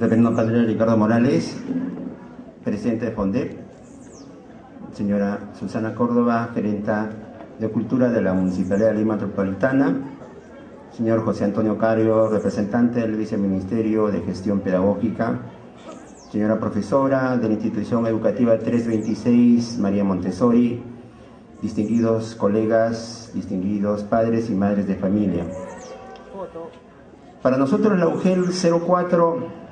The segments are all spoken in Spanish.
Reverendo Padre Ricardo Morales, presidente de FONDEP, señora Susana Córdoba, gerenta de Cultura de la Municipalidad de Lima Metropolitana, señor José Antonio Cario, representante del Viceministerio de Gestión Pedagógica, señora profesora de la institución educativa 326, María Montessori, distinguidos colegas, distinguidos padres y madres de familia. Para nosotros la UGEL 04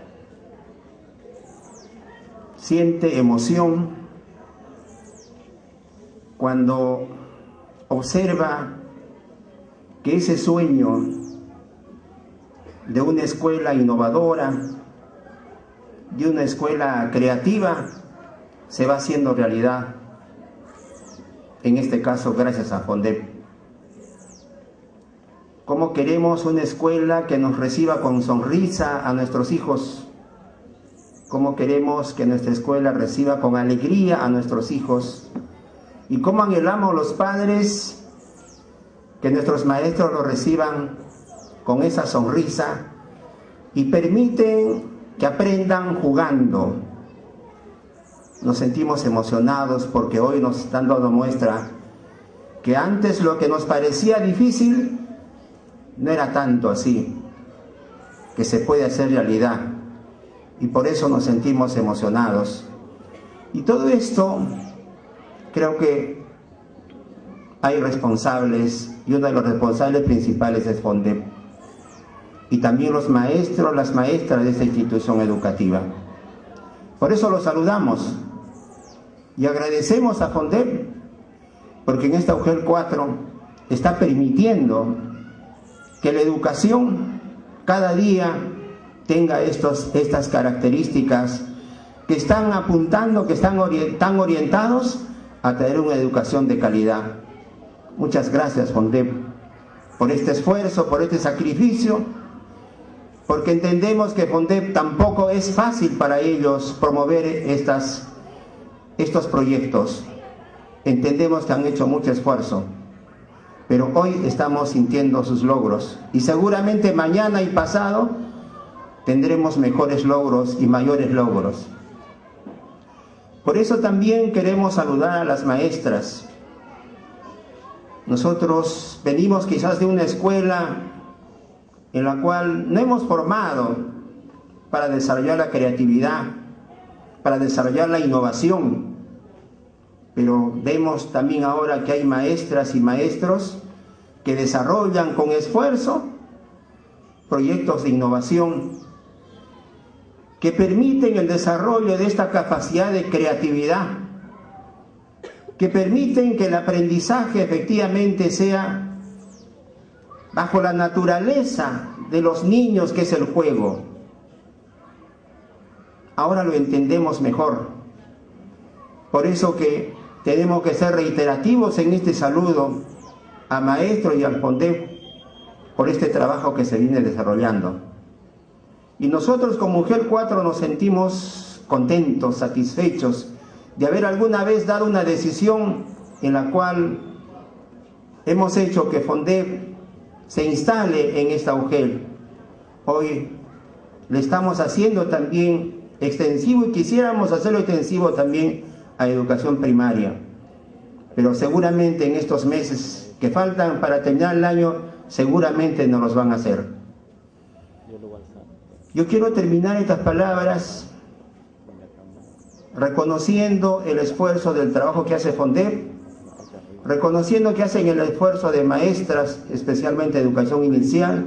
siente emoción cuando observa que ese sueño de una escuela innovadora, de una escuela creativa, se va haciendo realidad. En este caso, gracias a FONDEP. ¿Cómo queremos una escuela que nos reciba con sonrisa a nuestros hijos? ¿Cómo queremos que nuestra escuela reciba con alegría a nuestros hijos? ¿Y cómo anhelamos los padres que nuestros maestros lo reciban con esa sonrisa y permiten que aprendan jugando? Nos sentimos emocionados porque hoy nos están dando muestra que antes lo que nos parecía difícil no era tanto así, que se puede hacer realidad. Y por eso nos sentimos emocionados. Y todo esto, creo que hay responsables, y uno de los responsables principales es FONDEP. Y también los maestros, las maestras de esta institución educativa. Por eso los saludamos y agradecemos a FONDEP, porque en esta UGEL 4 está permitiendo que la educación cada día tenga estos, estas características que están apuntando, que están tan orientados a tener una educación de calidad. Muchas gracias, FONDEP, por este esfuerzo, por este sacrificio, porque entendemos que FONDEP tampoco es fácil para ellos promover estas, estos proyectos. Entendemos que han hecho mucho esfuerzo pero hoy estamos sintiendo sus logros y seguramente mañana y pasado tendremos mejores logros y mayores logros. Por eso también queremos saludar a las maestras. Nosotros venimos quizás de una escuela en la cual no hemos formado para desarrollar la creatividad, para desarrollar la innovación, pero vemos también ahora que hay maestras y maestros que desarrollan con esfuerzo proyectos de innovación que permiten el desarrollo de esta capacidad de creatividad, que permiten que el aprendizaje efectivamente sea bajo la naturaleza de los niños que es el juego. Ahora lo entendemos mejor. Por eso que tenemos que ser reiterativos en este saludo a maestro y al FONDEP por este trabajo que se viene desarrollando. Y nosotros como Mujer 4 nos sentimos contentos, satisfechos de haber alguna vez dado una decisión en la cual hemos hecho que FONDEP se instale en esta UGEL. Hoy le estamos haciendo también extensivo y quisiéramos hacerlo extensivo también a educación primaria. Pero seguramente en estos meses que faltan para terminar el año, seguramente no los van a hacer. Yo quiero terminar estas palabras reconociendo el esfuerzo del trabajo que hace FONDEP, reconociendo que hacen el esfuerzo de maestras, especialmente educación inicial,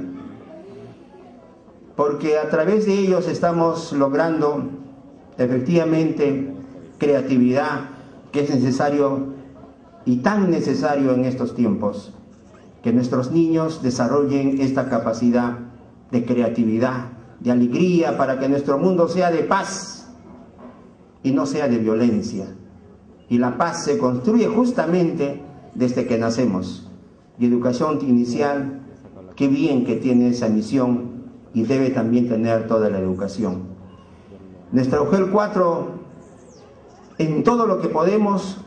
porque a través de ellos estamos logrando efectivamente creatividad que es necesario y tan necesario en estos tiempos, que nuestros niños desarrollen esta capacidad de creatividad, de alegría, para que nuestro mundo sea de paz y no sea de violencia. Y la paz se construye justamente desde que nacemos. Y educación inicial, qué bien que tiene esa misión y debe también tener toda la educación. Nuestra UGEL 4 en todo lo que podemos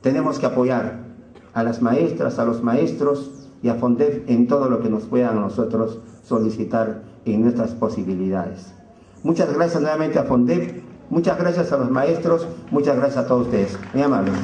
tenemos que apoyar a las maestras, a los maestros y a FONDEF en todo lo que nos puedan nosotros solicitar en nuestras posibilidades. Muchas gracias nuevamente a FONDEP, muchas gracias a los maestros, muchas gracias a todos ustedes. Muy amables.